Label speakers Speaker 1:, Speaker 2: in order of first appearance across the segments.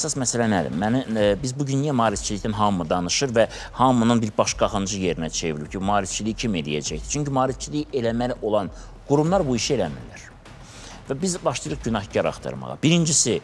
Speaker 1: Əsas məsələ nədir? Məni e, biz bu gün niyə maarifçilikdən hamı danışır və hamının bir baş qağıncı yerinə çevrilib ki, maarifçiliyi kim eləyəcəkdir? Çünki maarifçiliyi eləməli olan qurumlar bu işi eləmirlər. Və biz başlayırıq günahkar axtarmağa. Birincisi,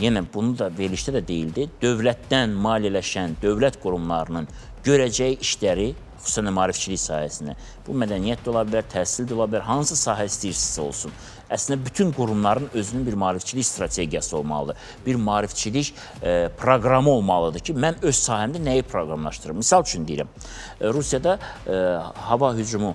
Speaker 1: yenə bunu da verilişdə də deyildi, dövlətdən maliyyələşən dövlət qurumlarının görəcəyi işləri xüsusən də maarifçilik sahəsində. Bu mədəniyyət də ola bilər, təhsil də ola bilər, hansı sahə istəyirsinizsə olsun. Əslində bütün qurumların özünün bir maarifçilik strategiyası olmalıdır. Bir maarifçilik e, proqramı olmalıdır ki, mən öz sahəmdə nəyi proqramlaşdırım. Misal üçün deyirəm, e, Rusiyada e, hava hücumu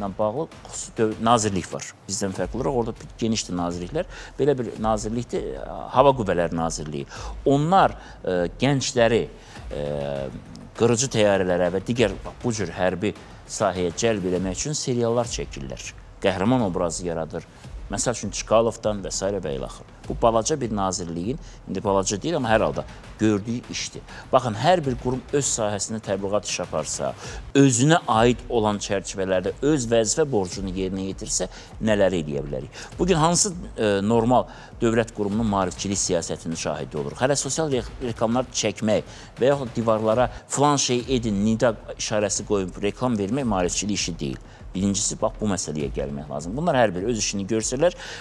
Speaker 1: ilə bağlı xüsusi nazirlik var. Bizdən fərqli olaraq orada genişdir nazirliklər. Belə bir nazirlikdir e, Hava Qüvvələri Nazirliyi. Onlar e, gəncləri e, qırıcı təyyarələrə və digər bu cür hərbi sahəyə cəlb eləmək üçün seriallar çəkirlər. Qəhrəman obrazı yaradır. Məsəl üçün Çkalovdan və s. və ilaxır. Bu balaca bir nazirliyin, indi balaca deyil, amma hər halda gördüyü işdir. Baxın, hər bir qurum öz sahəsində təbliğat iş aparsa, özünə aid olan çərçivələrdə öz vəzifə borcunu yerinə yetirsə, nələr eləyə bilərik? Bugün hansı e, normal dövlət qurumunun maarifçilik siyasətinin şahidi oluruq? Hələ sosial re reklamlar çəkmək və yaxud divarlara filan şey edin, nida işarəsi qoyub reklam vermək maarifçilik işi deyil. Birincisi, bax bu məsələyə gəlmək lazım. Bunlar hər biri öz işini görsələr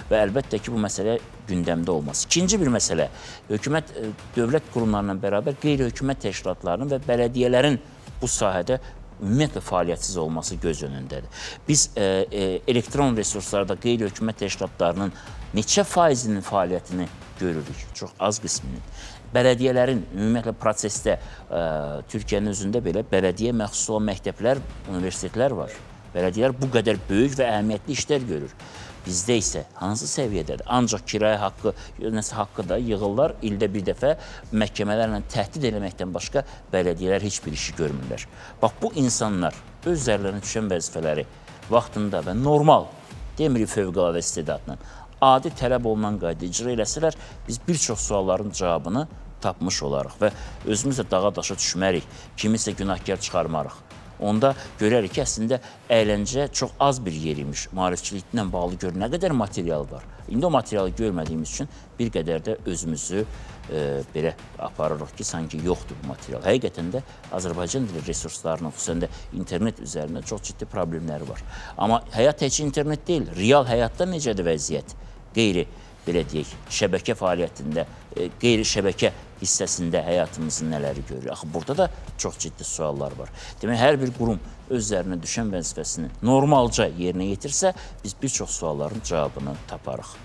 Speaker 1: və əlbəttə ki, bu məsələ gündəmdə olmaz. İkinci bir məsələ, hökumət e, dövlət qurumlarla bərabər qeyri-hökumət təşkilatlarının və bələdiyyələrin bu sahədə ümumiyyətlə fəaliyyətsiz olması göz önündədir. Biz e, e, elektron resurslarda qeyri-hökumət təşkilatlarının neçə faizinin fəaliyyətini görürük? Çox az qisminin. Bələdiyyələrin ümumiyyətlə prosesdə e, Türkiyənin özündə belə bələdiyyə məxsus olan məktəblər, universitetlər var. Bələdiyyələr bu qədər böyük və əhəmiyyətli işlər görür. Bizdə isə hansı səviyyədədir? Ancaq kirayə haqqı, nəsə haqqı da yığırlar ildə bir dəfə məhkəmələrlə təhdid eləməkdən başqa bələdiyyələr heç bir işi görmürlər. Bax bu insanlar öz üzərlərinə düşən vəzifələri vaxtında və normal, demirik fövqəladə istedadla, adi tələb olunan qayda icra eləsələr, biz bir çox sualların cavabını tapmış olarıq və özümüz də dağa daşa düşmərik, kimisə günahkar çıxarmarıq onda görərik ki, əslində əyləncə çox az bir yer imiş. Maarifçiliklə bağlı gör nə qədər material var. İndi o materialı görmədiyimiz üçün bir qədər də özümüzü e, belə aparırıq ki, sanki yoxdur bu material. Həqiqətən də Azərbaycan dili resurslarının, xüsusən də internet üzərində çox ciddi problemləri var. Amma həyat təkcə internet deyil, real həyatda necədir vəziyyət? Qeyri belə deyək, şəbəkə fəaliyyətində, e, qeyri şəbəkə hissəsində həyatımızın nələri görürük? Axı burada da çox ciddi suallar var. Demək, hər bir qurum öz üzərinə düşən vəzifəsini normalca yerinə yetirsə, biz bir çox sualların cavabını taparıq.